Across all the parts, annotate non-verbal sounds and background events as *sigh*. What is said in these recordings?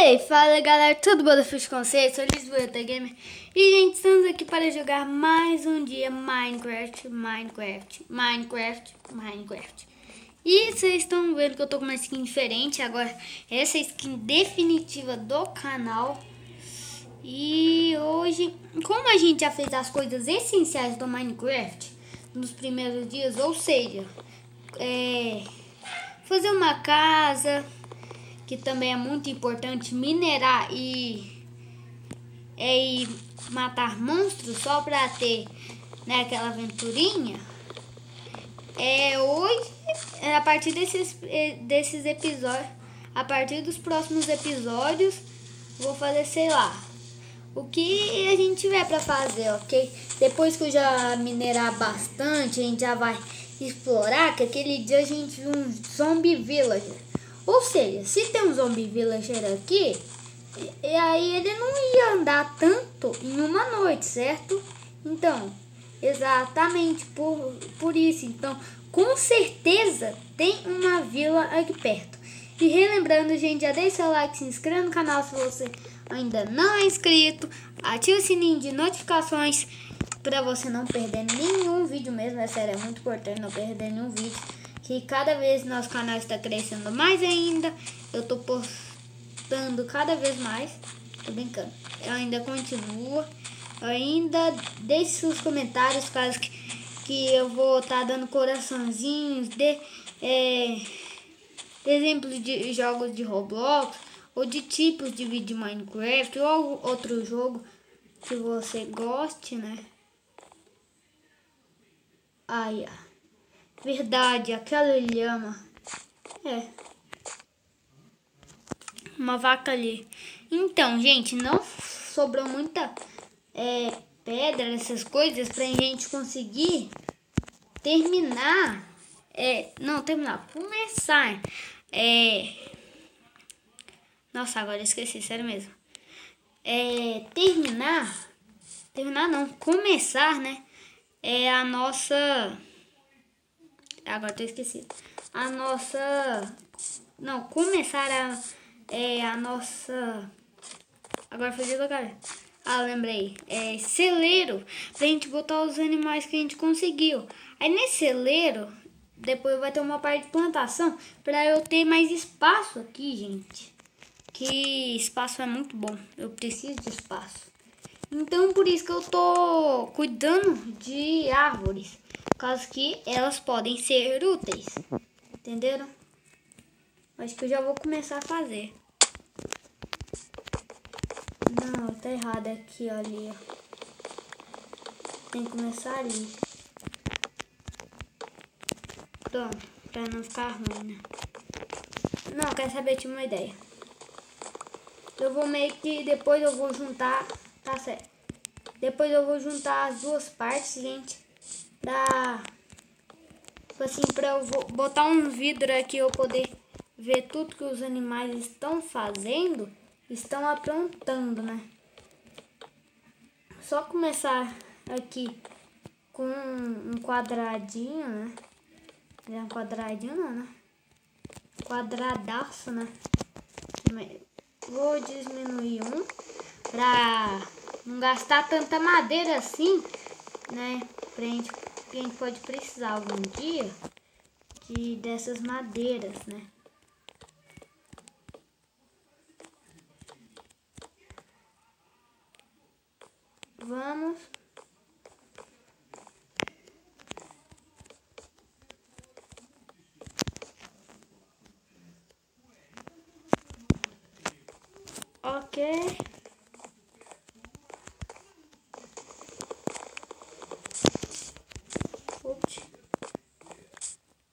Ei, fala galera, tudo bom? Eu fiz vocês, sou Lisboeta Gamer. E gente, estamos aqui para jogar mais um dia Minecraft, Minecraft, Minecraft, Minecraft. E vocês estão vendo que eu tô com uma skin diferente agora Essa é a skin definitiva do canal. E hoje, como a gente já fez as coisas essenciais do Minecraft Nos primeiros dias, ou seja, é, fazer uma casa que também é muito importante minerar e, é, e matar monstros só para ter né, aquela aventurinha. É, hoje, é, a partir desses, é, desses episódios, a partir dos próximos episódios, vou fazer, sei lá, o que a gente tiver para fazer, ok? Depois que eu já minerar bastante, a gente já vai explorar, que aquele dia a gente viu um zombie villager. Ou seja, se tem um zombie villager aqui, e, aí ele não ia andar tanto em uma noite, certo? Então, exatamente por, por isso. Então, com certeza tem uma vila aqui perto. E relembrando, gente, já deixa o like, se inscreva no canal se você ainda não é inscrito. Ative o sininho de notificações para você não perder nenhum vídeo mesmo. É sério, é muito importante não perder nenhum vídeo que cada vez nosso canal está crescendo mais ainda. Eu tô postando cada vez mais. Tô brincando. Eu ainda continuo. Eu ainda deixe seus comentários caso que, que eu vou estar tá dando coraçãozinhos de é, exemplos de jogos de Roblox ou de tipos de vídeo de Minecraft ou outro jogo que você goste, né? Ai. Verdade, aquela lhama. É. Uma vaca ali. Então, gente, não sobrou muita é, pedra, essas coisas, pra gente conseguir terminar. É, não, terminar. Começar. É. Nossa, agora esqueci, sério mesmo. É, terminar. Terminar não, começar, né? É a nossa Agora tô esquecido. A nossa. Não, começar a. É a nossa. Agora foi do cara. Ah, lembrei. É celeiro. Pra gente botar os animais que a gente conseguiu. Aí nesse celeiro, depois vai ter uma parte de plantação. Pra eu ter mais espaço aqui, gente. Que espaço é muito bom. Eu preciso de espaço. Então por isso que eu tô cuidando de árvores caso que elas podem ser úteis. Entenderam? Acho que eu já vou começar a fazer. Não, tá errado aqui, ó. Tem que começar ali. Pronto, pra não ficar ruim, né? Não, quer saber? Tinha uma ideia. Eu vou meio que depois eu vou juntar, tá certo. Depois eu vou juntar as duas partes, gente pra tipo assim para eu botar um vidro aqui eu poder ver tudo que os animais estão fazendo, estão aprontando, né? Só começar aqui com um quadradinho, né? É um quadradinho não, né? Quadradaço, né? Vou diminuir um pra não gastar tanta madeira assim, né? Pra gente a gente pode precisar algum dia de dessas madeiras, né? Vamos Ok.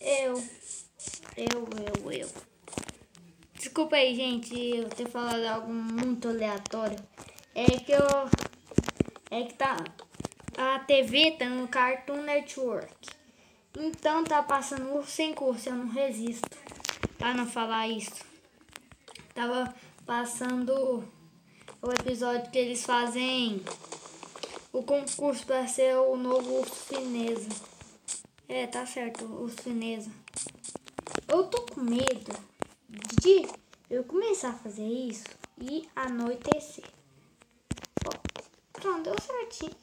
Eu. Eu, eu, eu. Desculpa aí, gente, eu ter falado algo muito aleatório. É que eu. É que tá. A TV tá no Cartoon Network. Então tá passando sem curso, eu não resisto a não falar isso. Tava passando o episódio que eles fazem o concurso para ser o novo urso. É, tá certo, os finesa. eu tô com medo de eu começar a fazer isso e anoitecer. pronto, deu certinho.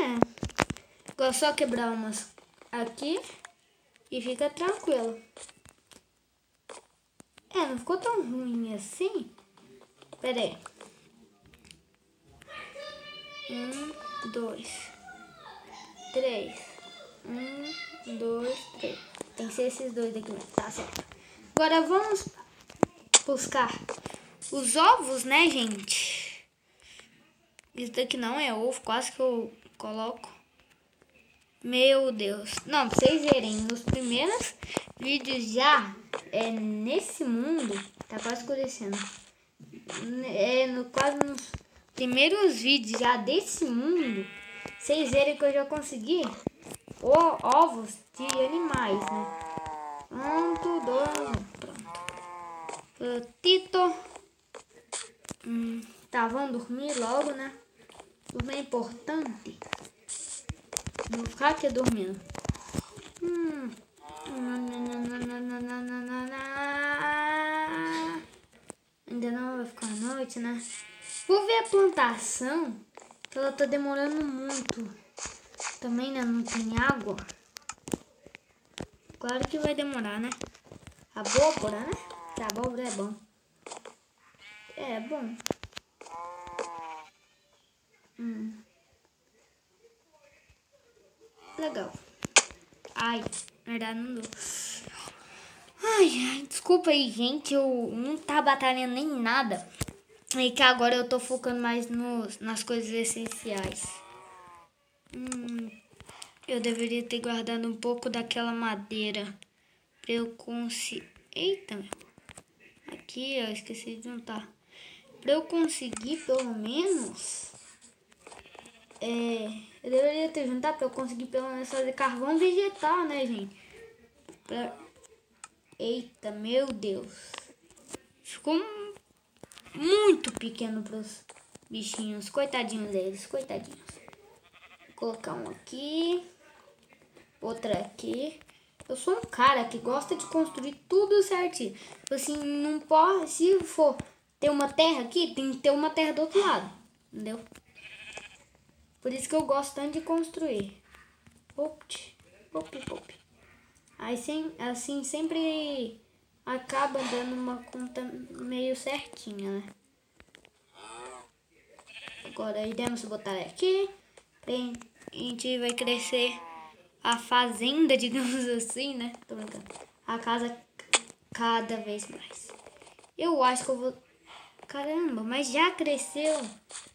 É. Agora só quebrar umas aqui e fica tranquilo. É, não ficou tão ruim assim. Pera aí. Um, dois, três. Um, dois, três. Tem que ser esses dois daqui mesmo. Tá certo. Agora vamos buscar os ovos, né, gente? Isso daqui não é ovo, quase que eu coloco. Meu Deus. Não, pra vocês verem, nos primeiros vídeos já, é nesse mundo, tá quase escurecendo. É no, quase nos primeiros vídeos já desse mundo, vocês verem que eu já consegui o, ovos de animais, né? Pronto, dois, pronto. Tito. Hum, tá, vamos dormir logo, né? Dormir é importante. Vou ficar aqui dormindo. Hum. Ainda não vai ficar noite, né? Vou ver a plantação. Ela tá demorando muito. Também, né? Não tem água. Claro que vai demorar, né? Abóbora, né? Que abóbora é bom. É, bom. Hum. Legal. Ai, na verdade não deu. Ai, ai, desculpa aí, gente. Eu não tá batalhando nem nada. E que agora eu tô focando mais nos, nas coisas essenciais. Hum, eu deveria ter guardado um pouco daquela madeira. Pra eu conseguir... Eita, meu. Aqui, eu esqueci de juntar. Pra eu conseguir, pelo menos... É, eu deveria ter juntado pra eu conseguir pelo menos fazer carvão vegetal, né, gente? Pra... Eita, meu Deus. Ficou muito pequeno pros bichinhos. Coitadinhos deles, coitadinhos. Vou colocar um aqui. Outra aqui. Eu sou um cara que gosta de construir tudo certinho. Tipo assim, não pode... Se for ter uma terra aqui, tem que ter uma terra do outro lado. Entendeu? Por isso que eu gosto tanto de construir. Opt, op, op. Aí sem, assim sempre acaba dando uma conta meio certinha, né? Agora iremos botar aqui. A gente vai crescer a fazenda, *laughs* digamos assim, né? Tô brincando. A casa cada vez mais. Eu acho que eu vou... Caramba, mas já cresceu.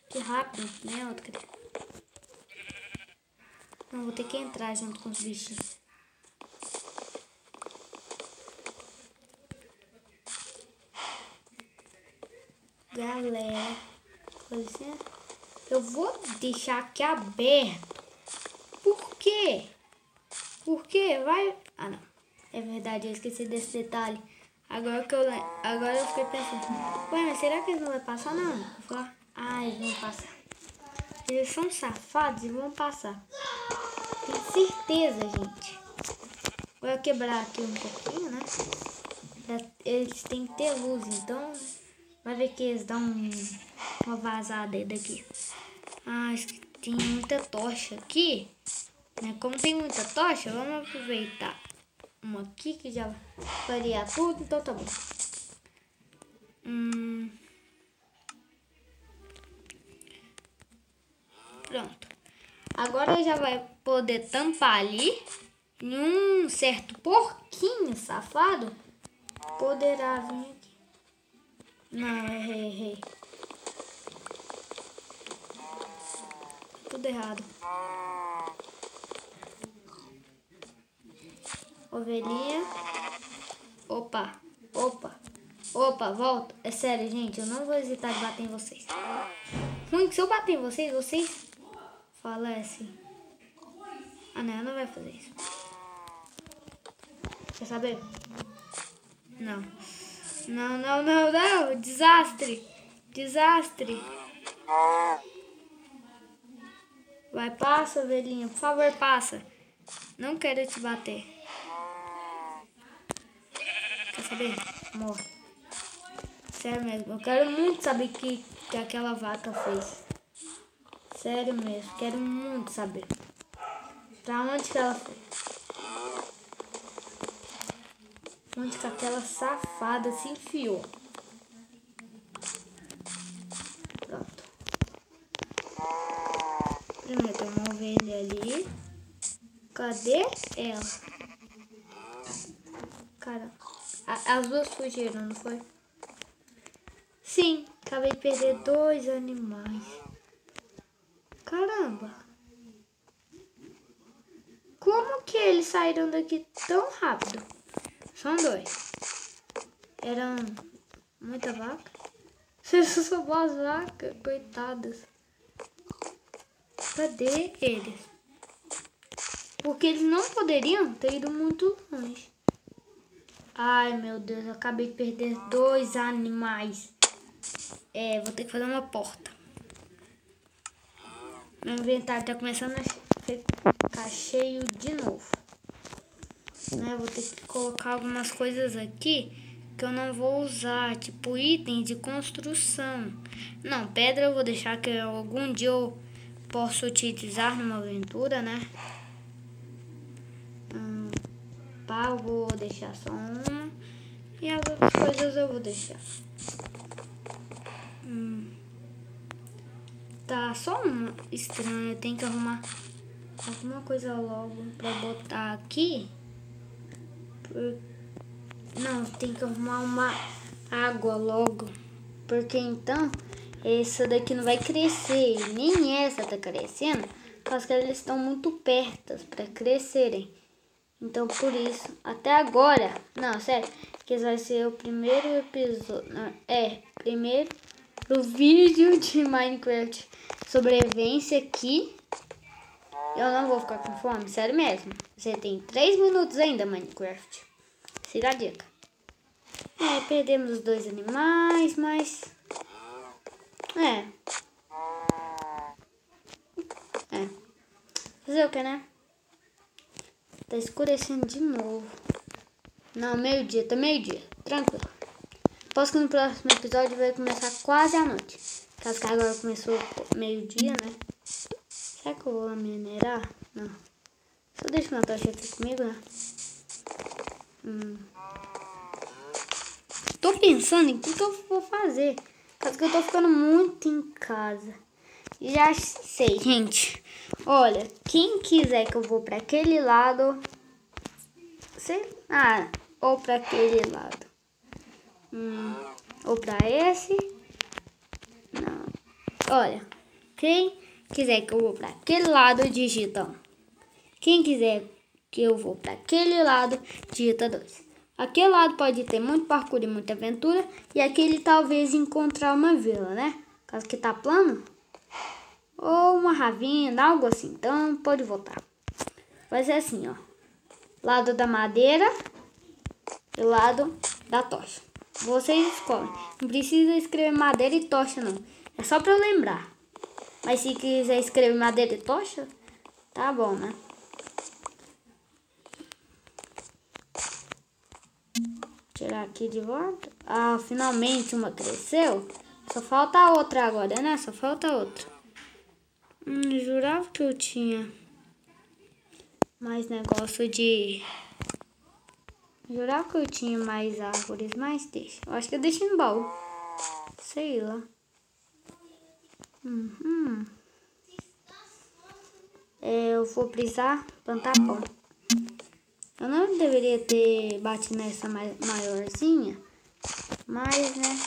Que rápido, né? Outra não, vou ter que entrar junto com os bichinhos. Galera, eu vou deixar aqui aberto. Por quê? Porque vai... Ah, não. É verdade, eu esqueci desse detalhe. Agora que eu agora eu fiquei pensando, ué, mas será que eles não vão passar não? Vou falar, ah, eles vão passar. Eles são safados e vão passar. Tenho certeza, gente. Vou quebrar aqui um pouquinho, né? Eles têm que ter luz, então vai ver que eles dão uma vazada daqui. Ah, tem muita tocha aqui. Né? Como tem muita tocha, vamos aproveitar uma aqui que já faria tudo, então tá bom. Hum... Pronto. Agora já vai poder tampar ali. E um certo porquinho safado poderá vir aqui. Não, errei, errei. Tudo errado. Ovelhinha. Opa, opa, opa, volta. É sério, gente, eu não vou hesitar de bater em vocês. Ruim se eu bater em vocês, vocês falece. Ah, não, não vai fazer isso. Quer saber? Não. Não, não, não, não. Desastre. Desastre. Vai, passa, velhinha. Por favor, passa. Não quero te bater. Quer saber? Morre. Sério mesmo. Eu quero muito saber o que, que aquela vaca fez. Sério mesmo. Quero muito saber. Pra onde que ela foi? Onde que aquela safada se enfiou? Pronto. Primeiro tem uma ovelha ali. Cadê ela? Cara, as duas fugiram, não foi? Sim, acabei de perder dois animais. Caramba! Como que eles saíram daqui tão rápido? São dois. Eram muita vaca. Você só as vacas, coitadas. Cadê eles? Porque eles não poderiam ter ido muito longe. Ai, meu Deus, eu acabei de perder dois animais. É, vou ter que fazer uma porta. Meu inventário tá começando a ficar cheio de novo. Né? Vou ter que colocar algumas coisas aqui que eu não vou usar, tipo itens de construção. Não, pedra eu vou deixar que algum dia eu posso utilizar numa aventura, né? Pá eu vou deixar só uma. E as outras coisas eu vou deixar. Hum. Tá só uma estranha. Tem que arrumar alguma coisa logo pra botar aqui. Não, tem que arrumar uma água logo. Porque então essa daqui não vai crescer. Nem essa tá crescendo. Porque que elas estão muito perto para crescerem. Então, por isso, até agora, não, sério, que esse vai ser o primeiro episódio, é, primeiro vídeo de Minecraft sobrevivência aqui. Eu não vou ficar com fome, sério mesmo. Você tem 3 minutos ainda, Minecraft. Siga a dica. É, perdemos os dois animais, mas... É. É. Fazer o que, né? Tá escurecendo de novo. Não, meio-dia, tá meio-dia. Tranquilo. Posso que no próximo episódio vai começar quase a noite. Caso que agora começou meio-dia, né? Será que eu vou minerar? Não. Só deixa uma tocha aqui comigo, né? Hum. Tô pensando em o que eu vou fazer. Caso que eu tô ficando muito em casa. Já sei, gente. Olha, quem quiser que eu vou para aquele lado, sei, ah, ou para aquele lado, hum, ou para esse, não. Olha, quem quiser que eu vou para aquele lado, digita Quem quiser que eu vou para aquele lado, digita 2. Aquele lado pode ter muito parkour e muita aventura, e aquele talvez encontrar uma vila, né? Caso que tá plano ou uma ravina, algo assim. Então pode voltar. Vai ser assim, ó. Lado da madeira e lado da tocha. Vocês escolhem. Não precisa escrever madeira e tocha, não. É só para lembrar. Mas se quiser escrever madeira e tocha, tá bom, né? Tirar aqui de volta. Ah, finalmente uma cresceu. Só falta outra agora, né? Só falta outra. Hum, jurava que eu tinha mais negócio de... Jurava que eu tinha mais árvores, mas deixa. Eu acho que eu deixo em baú. Sei lá. Uhum. É, eu vou precisar plantar pão. Eu não deveria ter batido nessa maiorzinha. Mas, né?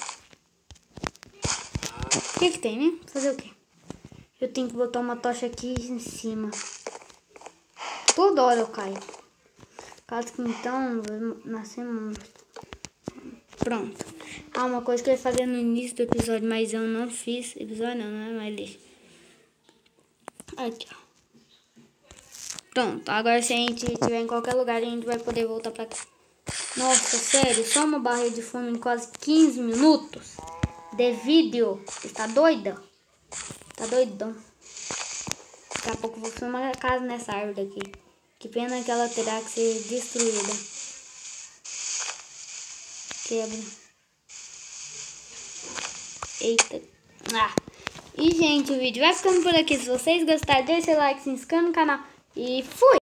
O que que tem, né? Fazer o quê? Eu tenho que botar uma tocha aqui em cima. Toda hora eu caio. Caso que então vai. Pronto. Ah, uma coisa que eu ia fazer no início do episódio, mas eu não fiz. Episódio não, não é mais deixa. Aqui, ó. Pronto, agora se a gente estiver em qualquer lugar, a gente vai poder voltar pra cá. Nossa, sério, só uma barra de fome em quase 15 minutos de vídeo. Está doida? Tá doidão. Daqui a pouco vou filmar a casa nessa árvore aqui. Que pena que ela terá que ser destruída. Quebra. Eita. Ah. E, gente, o vídeo vai ficando por aqui. Se vocês gostaram, deixa o like, se inscreva no canal. E fui!